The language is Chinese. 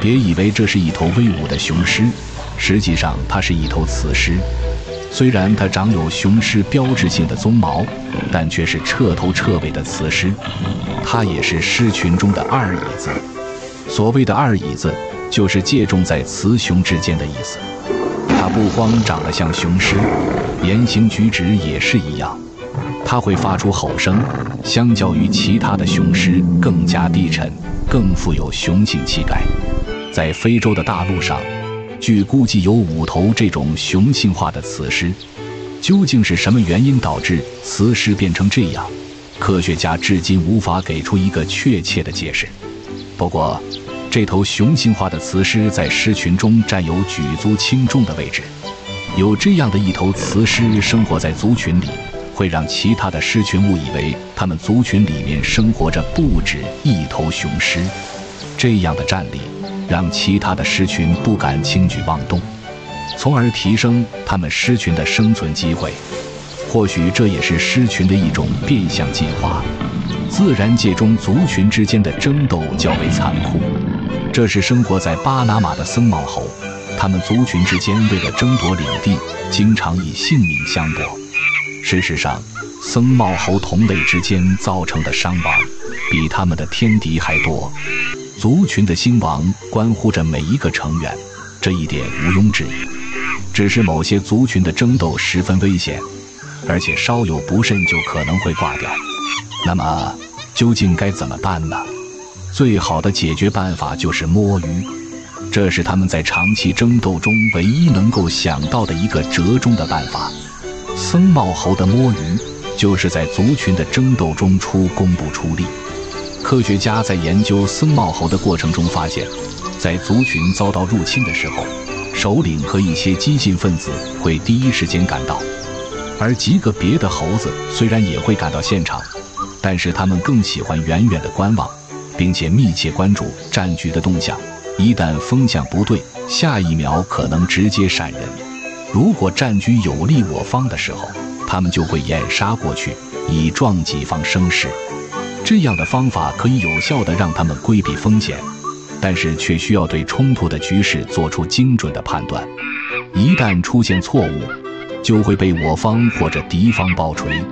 别以为这是一头威武的雄狮，实际上它是一头雌狮。虽然它长有雄狮标志性的鬃毛，但却是彻头彻尾的雌狮。它也是狮群中的二椅子。所谓的二椅子，就是介重在雌雄之间的意思。它不光长得像雄狮，言行举止也是一样。它会发出吼声，相较于其他的雄狮更加低沉，更富有雄性气概。在非洲的大陆上。据估计有五头这种雄性化的雌狮，究竟是什么原因导致雌狮变成这样？科学家至今无法给出一个确切的解释。不过，这头雄性化的雌狮在狮群中占有举足轻重的位置。有这样的一头雌狮生活在族群里，会让其他的狮群误以为它们族群里面生活着不止一头雄狮。这样的战力。让其他的狮群不敢轻举妄动，从而提升他们狮群的生存机会。或许这也是狮群的一种变相进化。自然界中族群之间的争斗较为残酷，这是生活在巴拿马的僧帽猴，他们族群之间为了争夺领地，经常以性命相搏。事实上，僧帽猴同类之间造成的伤亡，比他们的天敌还多。族群的兴亡关乎着每一个成员，这一点毋庸置疑。只是某些族群的争斗十分危险，而且稍有不慎就可能会挂掉。那么，究竟该怎么办呢？最好的解决办法就是摸鱼，这是他们在长期争斗中唯一能够想到的一个折中的办法。僧帽猴的摸鱼，就是在族群的争斗中出工不出力。科学家在研究僧帽猴的过程中发现，在族群遭到入侵的时候，首领和一些激进分子会第一时间赶到，而几个别的猴子虽然也会赶到现场，但是他们更喜欢远远的观望，并且密切关注战局的动向。一旦风向不对，下一秒可能直接闪人。如果战局有利我方的时候，他们就会掩杀过去，以壮己方声势。这样的方法可以有效地让他们规避风险但是却需要对冲突的局势做出精准的判断。一旦出现错误就会被我方或者敌方爆锤。